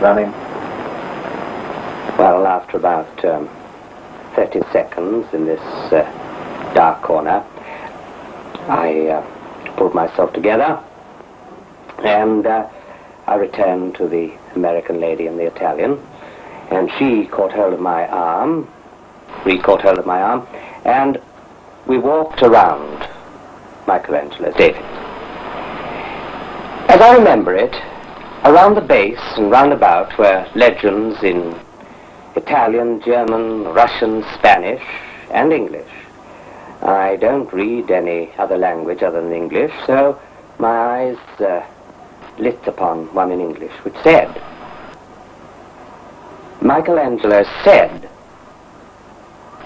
Running. Well, after about um, 30 seconds in this uh, dark corner, I uh, pulled myself together and uh, I returned to the American lady and the Italian, and she caught hold of my arm, we caught hold of my arm, and we walked around Michelangelo's David. As I remember it, around the base and round about were legends in Italian, German, Russian, Spanish, and English. I don't read any other language other than English, so my eyes uh, lit upon one in English, which said, Michelangelo said,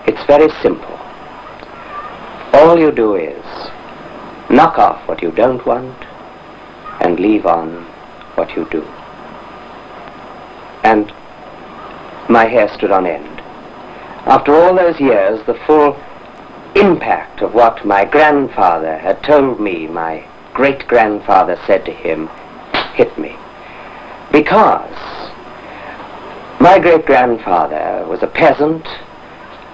it's very simple. All you do is knock off what you don't want and leave on what you do. And my hair stood on end. After all those years, the full impact of what my grandfather had told me, my great-grandfather said to him, hit me. Because my great-grandfather was a peasant.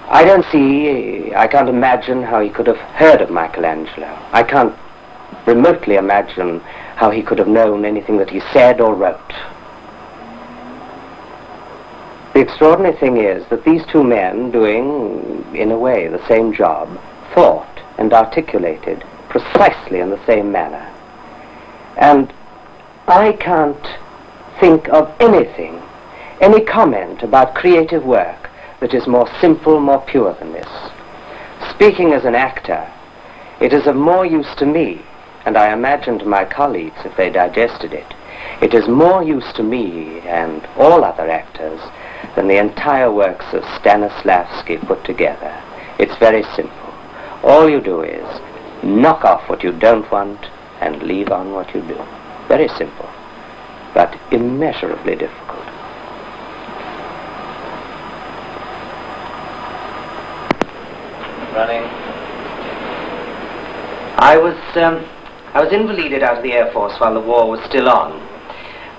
I don't see, I can't imagine how he could have heard of Michelangelo. I can't remotely imagine how he could have known anything that he said or wrote. The extraordinary thing is that these two men, doing, in a way, the same job, thought and articulated precisely in the same manner. And I can't think of anything, any comment about creative work that is more simple, more pure than this. Speaking as an actor, it is of more use to me, and I imagine to my colleagues if they digested it, it is more use to me and all other actors than the entire works of Stanislavski put together. It's very simple. All you do is knock off what you don't want and leave on what you do. Very simple, but immeasurably difficult. Running. I was, um, I was invalided out of the Air Force while the war was still on.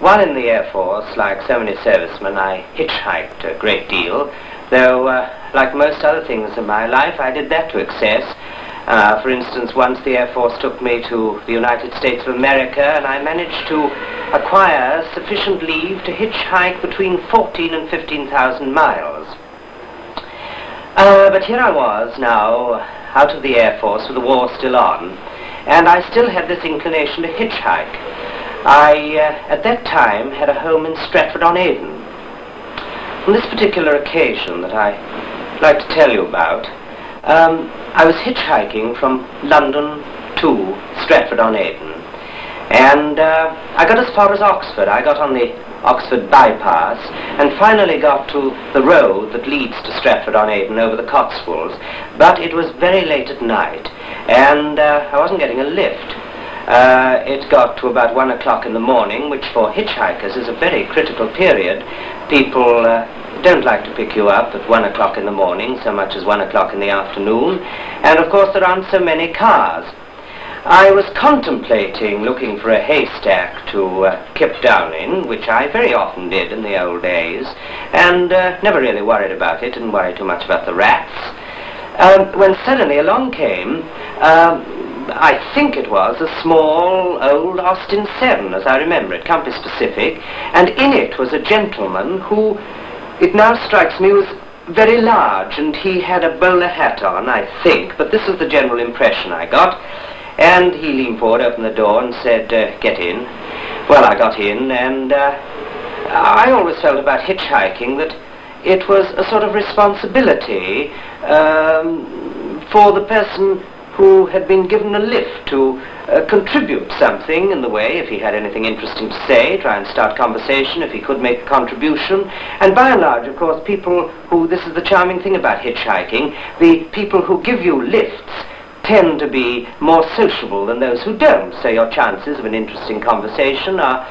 While in the Air Force, like so many servicemen, I hitchhiked a great deal, though, uh, like most other things in my life, I did that to excess. Uh, for instance, once the Air Force took me to the United States of America, and I managed to acquire sufficient leave to hitchhike between 14 and 15,000 miles. Uh, but here I was now, out of the Air Force with the war still on, and I still had this inclination to hitchhike. I, uh, at that time, had a home in Stratford-on-Avon. On this particular occasion that I'd like to tell you about, um, I was hitchhiking from London to Stratford-on-Avon. And uh, I got as far as Oxford. I got on the Oxford bypass and finally got to the road that leads to Stratford-on-Avon over the Cotswolds. But it was very late at night and uh, I wasn't getting a lift. Uh, it got to about one o'clock in the morning, which for hitchhikers is a very critical period. People uh, don't like to pick you up at one o'clock in the morning so much as one o'clock in the afternoon. And of course there aren't so many cars. I was contemplating looking for a haystack to uh, kip down in, which I very often did in the old days, and uh, never really worried about it, didn't worry too much about the rats. Um, when suddenly along came, um, I think it was a small old Austin 7, as I remember it, Compass Pacific, and in it was a gentleman who, it now strikes me, was very large, and he had a bowler hat on, I think, but this is the general impression I got. And he leaned forward, opened the door, and said, uh, get in. Well, I got in, and uh, I always felt about hitchhiking that it was a sort of responsibility um, for the person who had been given a lift to uh, contribute something in the way, if he had anything interesting to say, try and start conversation, if he could make a contribution. And by and large, of course, people who, this is the charming thing about hitchhiking, the people who give you lifts tend to be more sociable than those who don't, so your chances of an interesting conversation are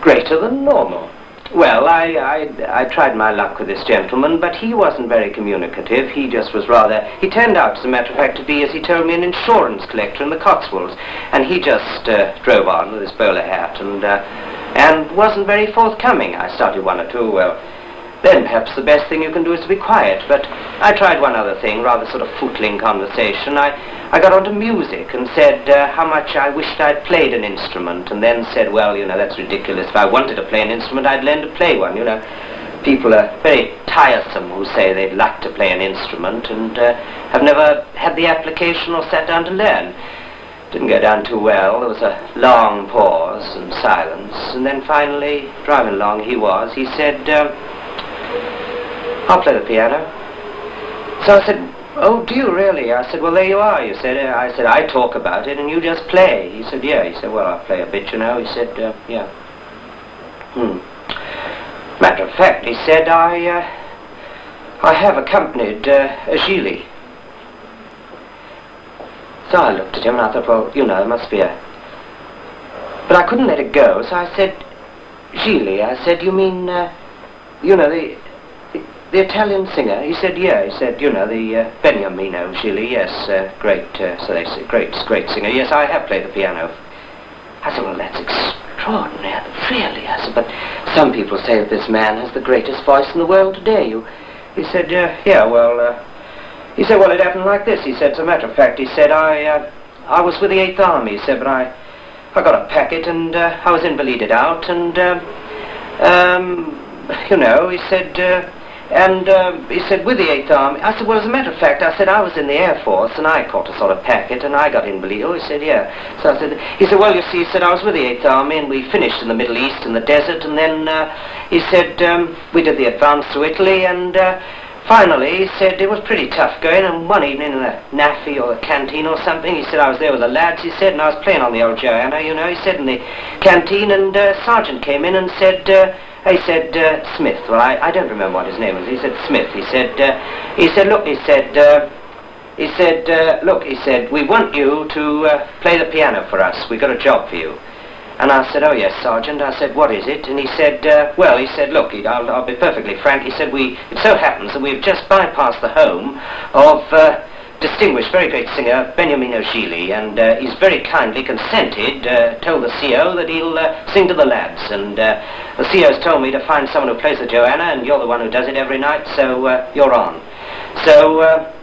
greater than normal. Well, I, I, I tried my luck with this gentleman, but he wasn't very communicative. He just was rather, he turned out, as a matter of fact, to be, as he told me, an insurance collector in the Cotswolds. And he just uh, drove on with his bowler hat and, uh, and wasn't very forthcoming. I started one or two, well, then perhaps the best thing you can do is to be quiet. But I tried one other thing, rather sort of footling conversation. I, I got onto music and said uh, how much I wished I'd played an instrument, and then said, well, you know, that's ridiculous. If I wanted to play an instrument, I'd learn to play one, you know. People are very tiresome who say they'd like to play an instrument and uh, have never had the application or sat down to learn. Didn't go down too well. There was a long pause and silence, and then finally, driving along, he was. He said, uh, I'll play the piano. So I said, oh, do you really? I said, well, there you are. You said, I said, I talk about it and you just play. He said, yeah. He said, well, I play a bit, you know. He said, uh, yeah. Hmm. Matter of fact, he said, I, uh, I have accompanied uh, Gigli. So I looked at him and I thought, well, you know, it must be a... But I couldn't let it go, so I said, Gigli, I said, you mean, uh, you know, the, the Italian singer, he said, yeah, he said, you know, the uh, Beniamino Gigli, yes, uh, great, uh, so they say, great, great singer. Yes, I have played the piano. I said, well, that's extraordinary, really. I said, but some people say that this man has the greatest voice in the world today. You, he said, uh, yeah, well, uh, he said, well, it happened like this. He said, as a matter of fact, he said, I, uh, I was with the Eighth Army, he said, but I, I got a packet and uh, I was invalided out and, um, um, you know, he said, uh, and um, he said, with the 8th Army. I said, well, as a matter of fact, I said, I was in the Air Force and I caught a sort of packet and I got in Oh, he said, yeah. So I said, he said, well, you see, he said, I was with the 8th Army and we finished in the Middle East in the desert and then uh, he said, um, we did the advance to Italy and uh, finally he said it was pretty tough going and one evening in the NAAFI or the canteen or something, he said, I was there with the lads, he said, and I was playing on the old Joanna, you know, he said, in the canteen and uh, Sergeant came in and said, uh, he said, uh, Smith. Well, I, I don't remember what his name was. He said, Smith. He said, uh, he said, look, he said, uh, he said, uh, look, he said, we want you to uh, play the piano for us. We've got a job for you. And I said, oh, yes, Sergeant. I said, what is it? And he said, uh, well, he said, look, I'll, I'll, be perfectly frank. He said, we, it so happens that we've just bypassed the home of distinguished, very great singer, Benjamin Gigli, and uh, he's very kindly consented, uh, told the CO that he'll uh, sing to the lads, and uh, the CO's told me to find someone who plays the Joanna, and you're the one who does it every night, so uh, you're on. So uh,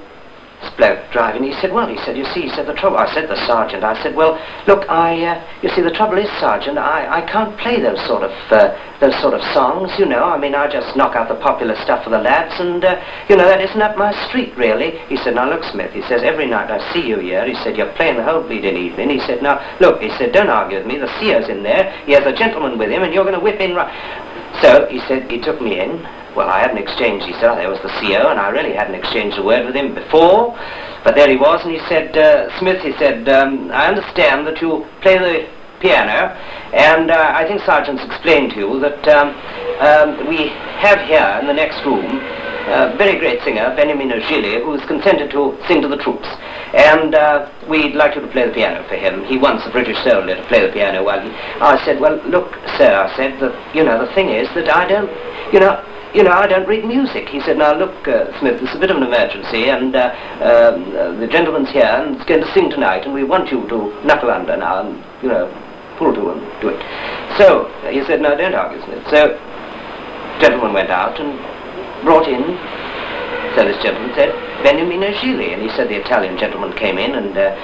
bloke driving, he said, well, he said, you see, he said, the trouble, I said, the sergeant, I said, well, look, I, uh, you see, the trouble is, sergeant, I, I can't play those sort of, uh, those sort of songs, you know, I mean, I just knock out the popular stuff for the lads, and, uh, you know, that isn't up my street, really. He said, now, look, Smith, he says, every night I see you here, he said, you're playing the whole bleeding evening, he said, now, look, he said, don't argue with me, the seer's in there, he has a gentleman with him, and you're going to whip in right... So, he said, he took me in, well, I hadn't exchanged, he said, there was the CO, and I really hadn't exchanged a word with him before, but there he was, and he said, uh, Smith, he said, um, I understand that you play the piano, and uh, I think Sergeant's explained to you that um, um, we have here in the next room a very great singer, Beniamino Gigli, who's consented to sing to the troops. And uh, we'd like you to play the piano for him. He wants a British soldier to play the piano while he... I said, well, look, sir, I said, that, you know, the thing is that I don't, you know, you know, I don't read music. He said, now look, uh, Smith, it's a bit of an emergency, and uh, um, uh, the gentleman's here and he's going to sing tonight, and we want you to knuckle under now and, you know, pull to and do it. So, he said, no, don't argue, Smith. So, gentleman went out and brought in, so this gentleman said, Beniamino Gigli. And he said the Italian gentleman came in and uh,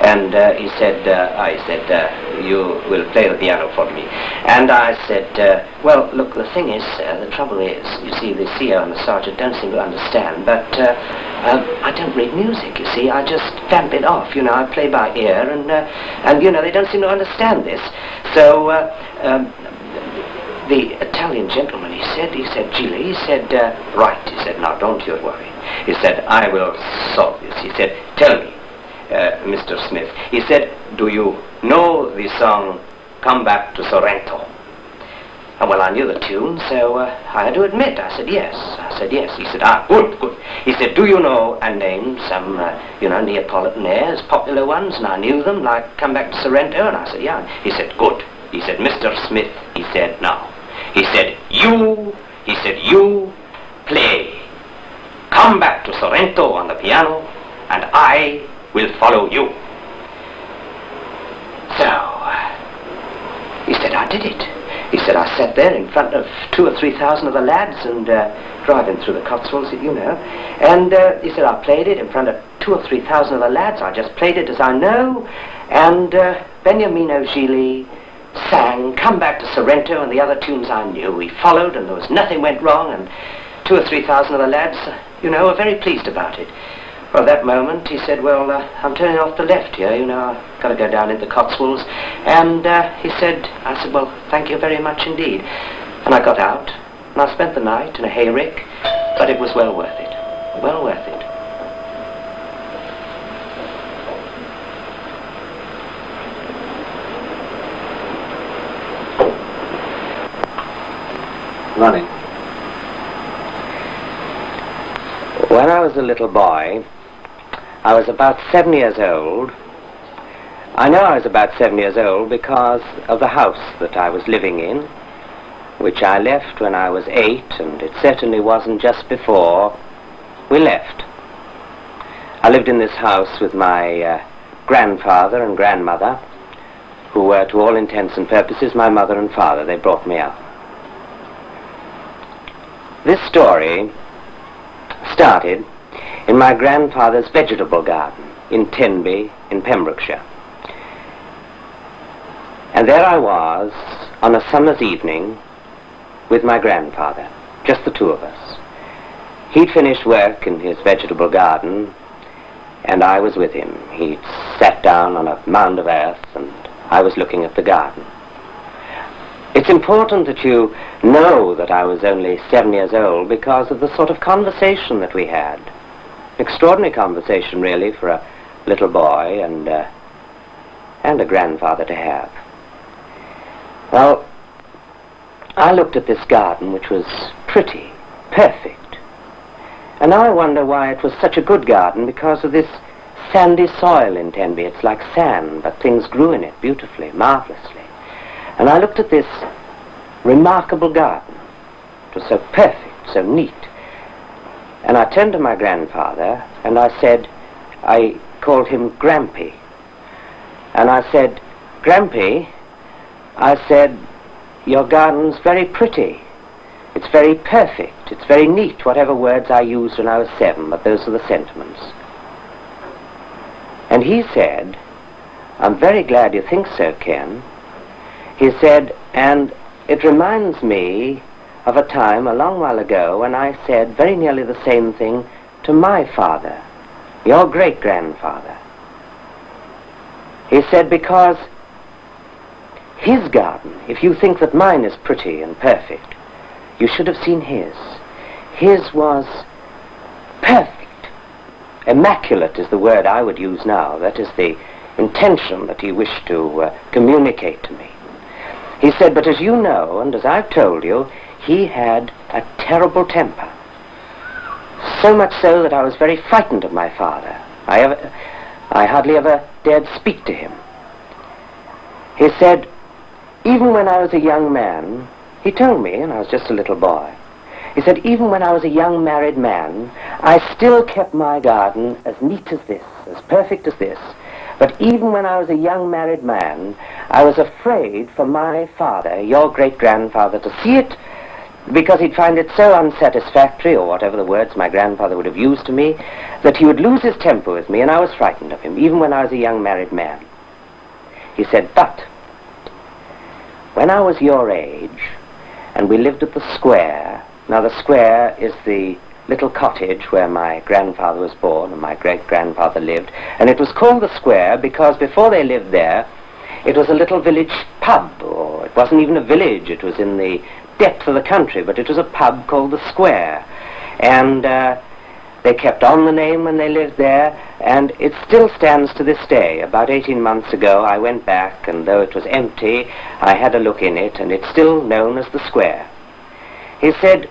and uh, he said, uh, I said, uh, you will play the piano for me. And I said, uh, well, look, the thing is, the trouble is, you see, the CO and the sergeant don't seem to understand, but uh, um, I don't read music, you see. I just vamp it off, you know, I play by ear, and, and you know, they don't seem to understand this. So, um, the Italian gentleman, he said, he said, Gigli, he said, uh, right, he said, now don't you worry. He said, I will solve this. He said, tell me, uh, Mr. Smith. He said, do you know the song Come Back to Sorrento? And well, I knew the tune, so uh, I had to admit. I said, yes. I said, yes. He said, ah, good, good. He said, do you know, and named some, uh, you know, Neapolitan airs, popular ones, and I knew them, like Come Back to Sorrento, and I said, yeah. He said, good. He said, Mr. Smith, he said, now. He said, you, he said, you play. Come back to Sorrento on the piano, and I will follow you. So, he said, I did it. He said, I sat there in front of two or three thousand of the lads and uh, driving through the Cotswolds, you know. And uh, he said, I played it in front of two or three thousand of the lads. I just played it as I know. And uh, Beniamino Gigli Come Back to Sorrento and the other tunes I knew. We followed and there was nothing went wrong and two or three thousand of the lads, you know, were very pleased about it. Well, at that moment, he said, well, uh, I'm turning off the left here, you know, I've got to go down into the Cotswolds. And uh, he said, I said, well, thank you very much indeed. And I got out, and I spent the night in a hayrick, but it was well worth it. Well worth it. Running. When I was a little boy, I was about seven years old. I know I was about seven years old because of the house that I was living in, which I left when I was eight, and it certainly wasn't just before we left. I lived in this house with my uh, grandfather and grandmother, who were, to all intents and purposes, my mother and father. They brought me up. This story started in my grandfather's vegetable garden in Tenby in Pembrokeshire. And there I was on a summer's evening with my grandfather, just the two of us. He'd finished work in his vegetable garden, and I was with him. He'd sat down on a mound of earth, and I was looking at the garden. It's important that you know that I was only seven years old because of the sort of conversation that we had. Extraordinary conversation, really, for a little boy and, uh, and a grandfather to have. Well, I looked at this garden, which was pretty, perfect. And I wonder why it was such a good garden because of this sandy soil in Tenby. It's like sand, but things grew in it beautifully, marvelously. And I looked at this remarkable garden. It was so perfect, so neat. And I turned to my grandfather and I said, I called him Grampy. And I said, Grampy, I said, your garden's very pretty. It's very perfect. It's very neat, whatever words I used when I was seven, but those are the sentiments. And he said, I'm very glad you think so, Ken. He said, and it reminds me of a time a long while ago when I said very nearly the same thing to my father, your great-grandfather. He said, because his garden, if you think that mine is pretty and perfect, you should have seen his. His was perfect. Immaculate is the word I would use now. That is the intention that he wished to uh, communicate to me. He said, but as you know, and as I've told you, he had a terrible temper. So much so that I was very frightened of my father. I, ever, I hardly ever dared speak to him. He said, even when I was a young man, he told me, and I was just a little boy, he said, even when I was a young married man, I still kept my garden as neat as this, as perfect as this, but even when I was a young married man, I was afraid for my father, your great-grandfather, to see it because he'd find it so unsatisfactory, or whatever the words my grandfather would have used to me, that he would lose his temper with me, and I was frightened of him, even when I was a young married man. He said, but when I was your age, and we lived at the square, now the square is the little cottage where my grandfather was born and my great-grandfather lived. And it was called the Square because before they lived there, it was a little village pub, or it wasn't even a village, it was in the depth of the country, but it was a pub called the Square. And uh, they kept on the name when they lived there, and it still stands to this day. About 18 months ago, I went back, and though it was empty, I had a look in it, and it's still known as the Square. He said,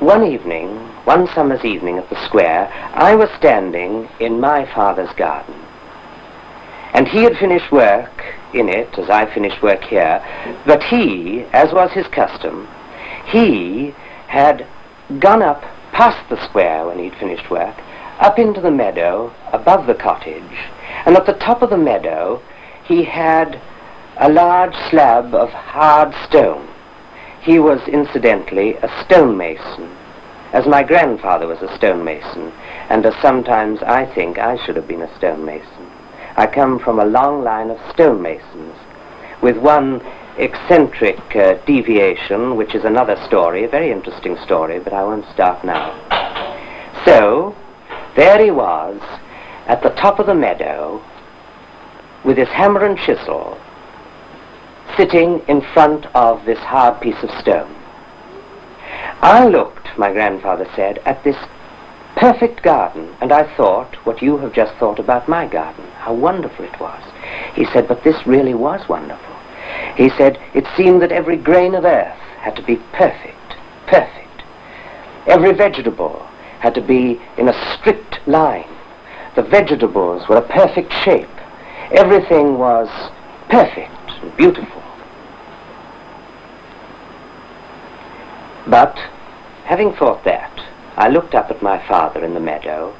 one evening, one summer's evening at the square, I was standing in my father's garden. And he had finished work in it, as I finished work here, but he, as was his custom, he had gone up past the square when he'd finished work, up into the meadow above the cottage, and at the top of the meadow he had a large slab of hard stone. He was incidentally a stonemason, as my grandfather was a stonemason, and as sometimes I think I should have been a stonemason. I come from a long line of stonemasons, with one eccentric uh, deviation, which is another story, a very interesting story, but I won't start now. So, there he was, at the top of the meadow, with his hammer and chisel, sitting in front of this hard piece of stone. I looked, my grandfather said, at this perfect garden, and I thought what you have just thought about my garden, how wonderful it was. He said, but this really was wonderful. He said, it seemed that every grain of earth had to be perfect, perfect. Every vegetable had to be in a strict line. The vegetables were a perfect shape. Everything was perfect and beautiful. But, having thought that, I looked up at my father in the meadow,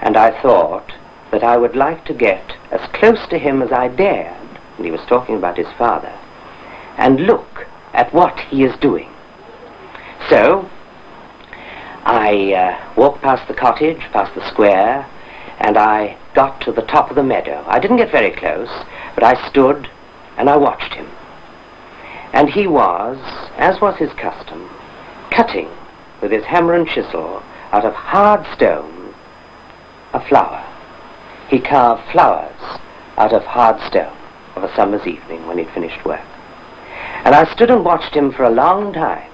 and I thought that I would like to get as close to him as I dared, and he was talking about his father, and look at what he is doing. So, I uh, walked past the cottage, past the square, and I got to the top of the meadow. I didn't get very close, but I stood and I watched him. And he was, as was his custom, cutting with his hammer and chisel out of hard stone a flower. He carved flowers out of hard stone of a summer's evening when he'd finished work. And I stood and watched him for a long time.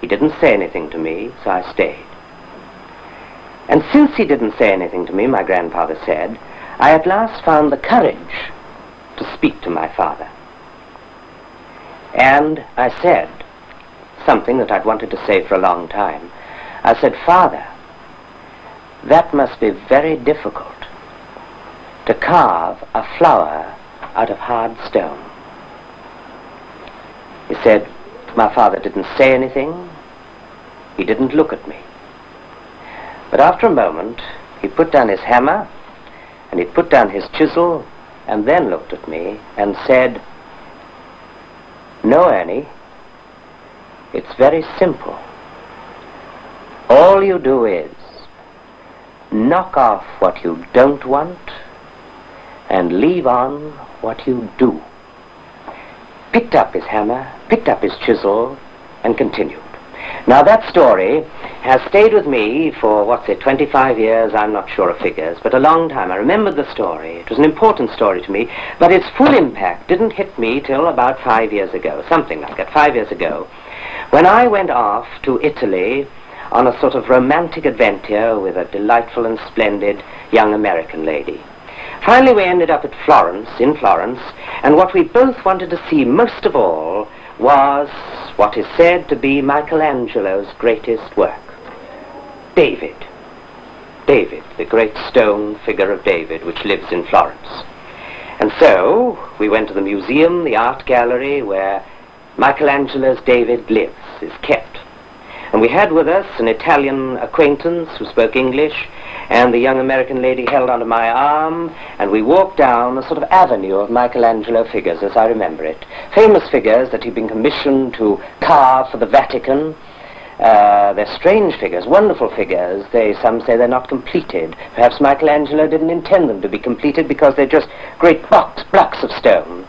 He didn't say anything to me, so I stayed. And since he didn't say anything to me, my grandfather said, I at last found the courage to speak to my father. And I said, something that I'd wanted to say for a long time. I said, Father, that must be very difficult to carve a flower out of hard stone. He said, my father didn't say anything. He didn't look at me. But after a moment, he put down his hammer and he put down his chisel and then looked at me and said, No, Annie, it's very simple. All you do is knock off what you don't want and leave on what you do. Picked up his hammer, picked up his chisel, and continued. Now that story has stayed with me for, what's it, 25 years, I'm not sure of figures, but a long time. I remember the story. It was an important story to me, but its full impact didn't hit me till about five years ago, something like that, five years ago, when I went off to Italy on a sort of romantic adventure with a delightful and splendid young American lady. Finally, we ended up at Florence, in Florence, and what we both wanted to see most of all was what is said to be Michelangelo's greatest work, David. David, the great stone figure of David, which lives in Florence. And so, we went to the museum, the art gallery, where Michelangelo's David lives, is kept. And we had with us an Italian acquaintance who spoke English, and the young American lady held onto my arm, and we walked down a sort of avenue of Michelangelo figures, as I remember it. Famous figures that he'd been commissioned to carve for the Vatican. Uh, they're strange figures, wonderful figures. They, some say they're not completed. Perhaps Michelangelo didn't intend them to be completed because they're just great blocks, blocks of stone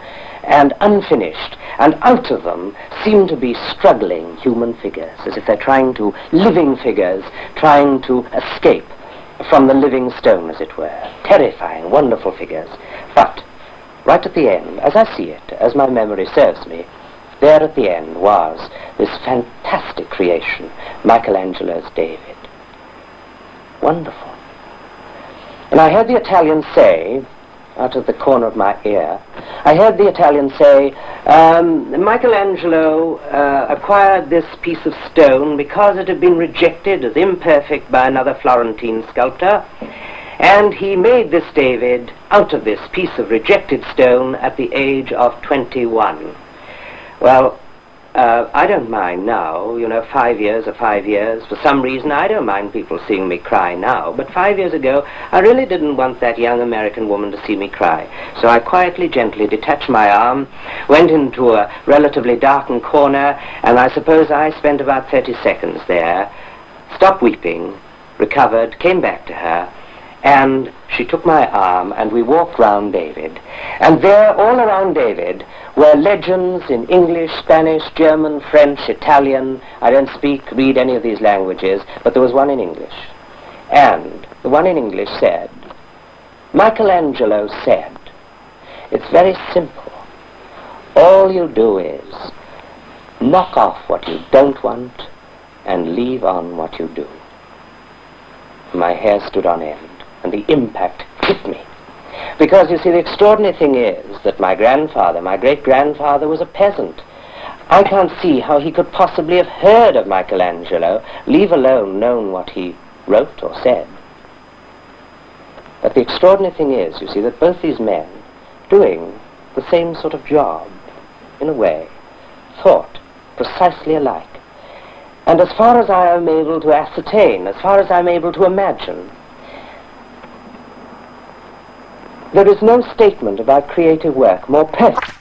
and unfinished, and out of them seem to be struggling human figures, as if they're trying to, living figures, trying to escape from the living stone, as it were. Terrifying, wonderful figures. But, right at the end, as I see it, as my memory serves me, there at the end was this fantastic creation, Michelangelo's David. Wonderful. And I heard the Italian say, out of the corner of my ear, I heard the Italian say, um, Michelangelo uh, acquired this piece of stone because it had been rejected as imperfect by another Florentine sculptor, and he made this David out of this piece of rejected stone at the age of 21. Well, Uh, I don't mind now, you know, five years or five years. For some reason, I don't mind people seeing me cry now. But five years ago, I really didn't want that young American woman to see me cry. So I quietly, gently detached my arm, went into a relatively darkened corner, and I suppose I spent about 30 seconds there, stopped weeping, recovered, came back to her, and she took my arm and we walked round David. And there, all around David, were legends in English, Spanish, German, French, Italian. I don't speak, read any of these languages, but there was one in English. And the one in English said, Michelangelo said, it's very simple. All you do is knock off what you don't want and leave on what you do. My hair stood on end and the impact hit me. Because, you see, the extraordinary thing is that my grandfather, my great-grandfather, was a peasant. I can't see how he could possibly have heard of Michelangelo, leave alone known what he wrote or said. But the extraordinary thing is, you see, that both these men, doing the same sort of job, in a way, thought precisely alike. And as far as I am able to ascertain, as far as I'm able to imagine, There is no statement about creative work. More perfect